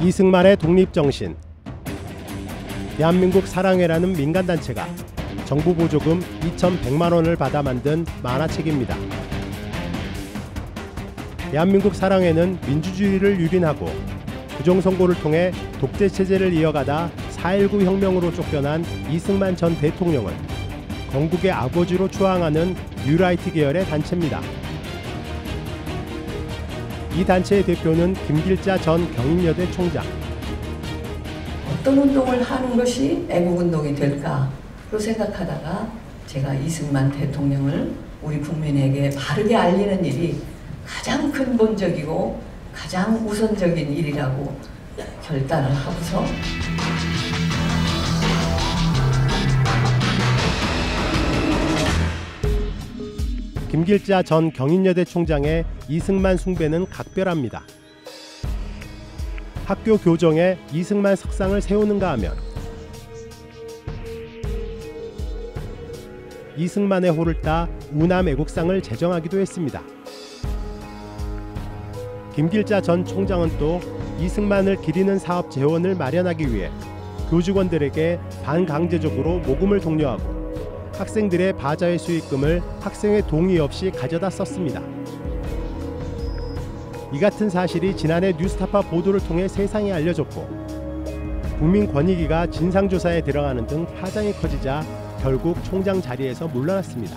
이승만의 독립정신 대한민국 사랑회라는 민간단체가 정부 보조금 2,100만 원을 받아 만든 만화책입니다. 대한민국 사랑회는 민주주의를 유린하고 부정선거를 통해 독재 체제를 이어가다 4.19 혁명으로 쫓겨난 이승만 전 대통령을 건국의 아버지로 추앙하는 뉴라이트 계열의 단체입니다. 이 단체의 대표는 김길자 전 경인여대 총장. 어떤 운동을 하는 것이 애국운동이 될까로 생각하다가 제가 이승만 대통령을 우리 국민에게 바르게 알리는 일이 가장 근본적이고 가장 우선적인 일이라고 결단을 하고서 김길자 전 경인여대 총장의 이승만 숭배는 각별합니다. 학교 교정에 이승만 석상을 세우는가 하면 이승만의 호를 따 우남 애국상을 제정하기도 했습니다. 김길자 전 총장은 또 이승만을 기리는 사업 재원을 마련하기 위해 교직원들에게 반강제적으로 모금을 독려하고 학생들의 바자회 수익금을 학생의 동의 없이 가져다 썼습니다. 이 같은 사실이 지난해 뉴스타파 보도를 통해 세상에 알려졌고 국민권익위가 진상조사에 들어가는 등 파장이 커지자 결국 총장 자리에서 물러났습니다.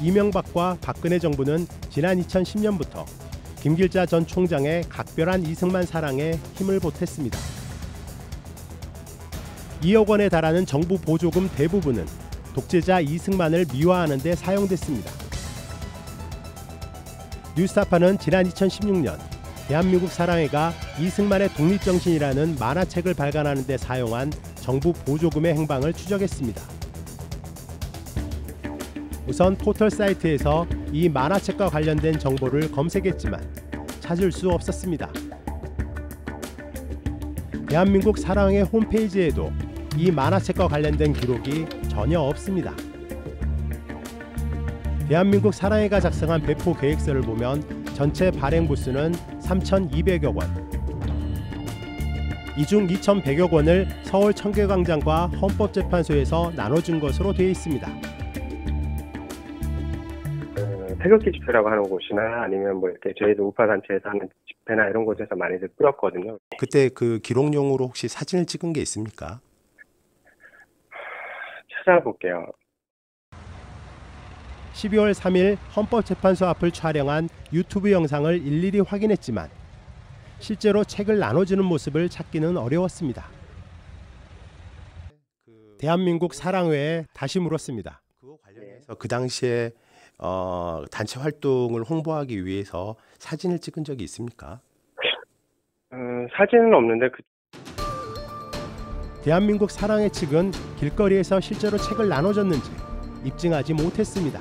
이명박과 박근혜 정부는 지난 2010년부터 김길자 전 총장의 각별한 이승만 사랑에 힘을 보탰습니다. 2억 원에 달하는 정부 보조금 대부분은 독재자 이승만을 미화하는 데 사용됐습니다. 뉴스타파는 지난 2016년 대한민국 사랑회가 이승만의 독립정신이라는 만화책을 발간하는 데 사용한 정부 보조금의 행방을 추적했습니다. 우선 포털 사이트에서 이 만화책과 관련된 정보를 검색했지만 찾을 수 없었습니다. 대한민국 사랑회 홈페이지에도 이 만화책과 관련된 기록이 전혀 없습니다. 대한민국 사랑회가 작성한 배포 계획서를 보면 전체 발행 부수는 3,200여 원. 이중 2,100여 원을 서울 청계광장과 헌법재판소에서 나눠준 것으로 되어 있습니다. 그 태극기 집회라고 하는 곳이나 아니면 뭐 이렇게 저희도 우파 단체에서 하는 집회나 이런 곳에서 많이들 뿌렸거든요. 그때 그 기록용으로 혹시 사진을 찍은 게 있습니까? 찾아볼게요. 12월 3일 헌법재판소 앞을 촬영한 유튜브 영상을 일일이 확인했지만 실제로 책을 나눠주는 모습을 찾기는 어려웠습니다. 대한민국 사랑회에 다시 물었습니다. 그 당시에 어, 단체 활동을 홍보하기 위해서 사진을 찍은 적이 있습니까? 음, 사진은 없는데 그 대한민국 사랑회 측은 길거리에서 실제로 책을 나눠줬는지 입증하지 못했습니다.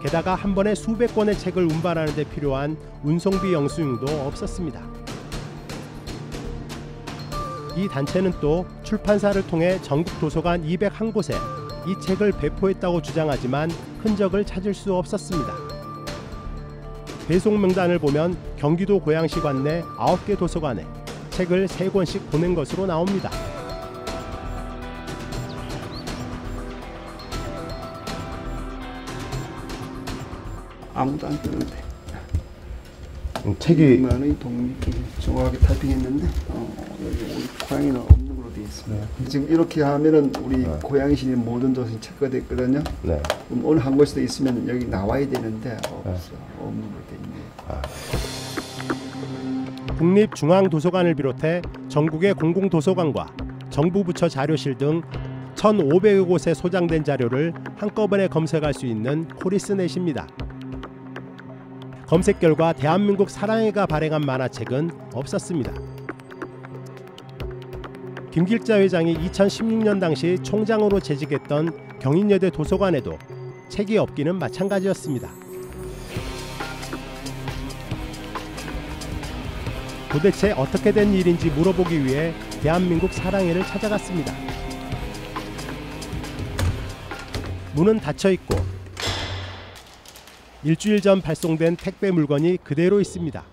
게다가 한 번에 수백 권의 책을 운반하는 데 필요한 운송비 영수증도 없었습니다. 이 단체는 또 출판사를 통해 전국 도서관 201곳에 이 책을 배포했다고 주장하지만 흔적을 찾을 수 없었습니다. 배송 명단을 보면 경기도 고양시 관 내 9개 도서관에 책을 3권씩 보낸 것으로 나옵니다. 아무도 안 뜨는데 책이 만의 독립기 정확하게 타이핑했는데 어, 여기 고양이는 없는 걸로 되어 있습니다. 지금 이렇게 하면은 우리 고양이실이 모든 것이 체크됐거든요. 네. 그럼 어느 한 곳에 있으면 여기 나와야 되는데 없어 없는 걸로 되어 있네요. 국립중앙도서관을 비롯해 전국의 공공도서관과 정부 부처 자료실 등 1,500여 곳에 소장된 자료를 한꺼번에 검색할 수 있는 코리스넷입니다. 검색 결과 대한민국 사랑회가 발행한 만화책은 없었습니다. 김길자 회장이 2016년 당시 총장으로 재직했던 경인여대 도서관에도 책이 없기는 마찬가지였습니다. 도대체 어떻게 된 일인지 물어보기 위해 대한민국 사랑회를 찾아갔습니다. 문은 닫혀 있고 일주일 전 발송된 택배 물건이 그대로 있습니다.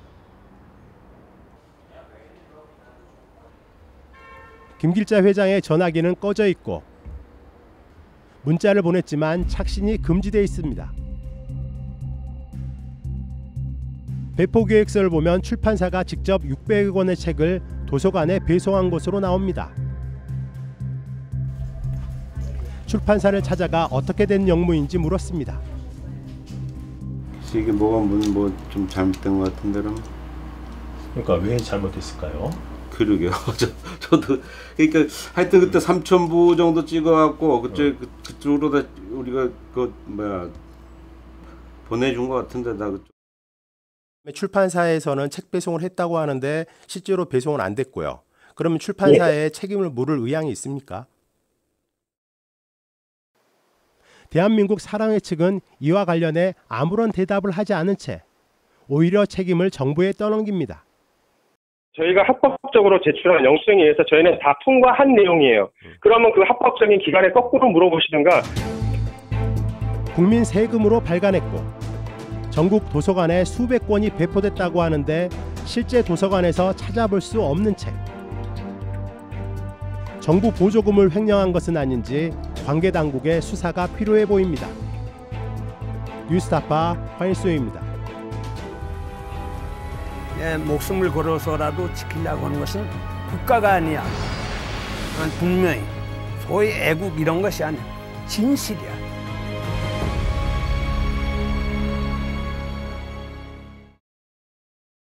김길자 회장의 전화기는 꺼져 있고 문자를 보냈지만 착신이 금지돼 있습니다. 배포 계획서를 보면 출판사가 직접 600여 권의 책을 도서관에 배송한 것으로 나옵니다. 출판사를 찾아가 어떻게 된 영무인지 물었습니다. 이게 뭐가 뭐좀 잘못된 것 같은데 그럼 그러니까 왜 잘못했을까요? 그러게요. 저, 저도 그러니까 하여튼 그때 3천 부 정도 찍어갖고 그쪽 그, 그쪽으로 다 우리가 그 뭐야 보내준 것 같은데 나 그쪽. 출판사에서는 책 배송을 했다고 하는데 실제로 배송은 안 됐고요. 그러면 출판사에 책임을 물을 의향이 있습니까? 대한민국 사랑의 측은 이와 관련해 아무런 대답을 하지 않은 채 오히려 책임을 정부에 떠넘깁니다. 저희가 합법적으로 제출한 영수증에 의해서 저희는 다 통과한 내용이에요. 그러면 그 합법적인 기관에 거꾸로 물어보시든가 국민 세금으로 발간했고 전국 도서관에 수백 권이 배포됐다고 하는데 실제 도서관에서 찾아볼 수 없는 책. 정부 보조금을 횡령한 것은 아닌지 관계 당국의 수사가 필요해 보입니다. 뉴스타파 황일수입니다. 예, 목숨을 걸어서라도 지키려고 하는 것은 국가가 아니야. 난 분명히 소위 애국 이런 것이 아니야. 진실이야.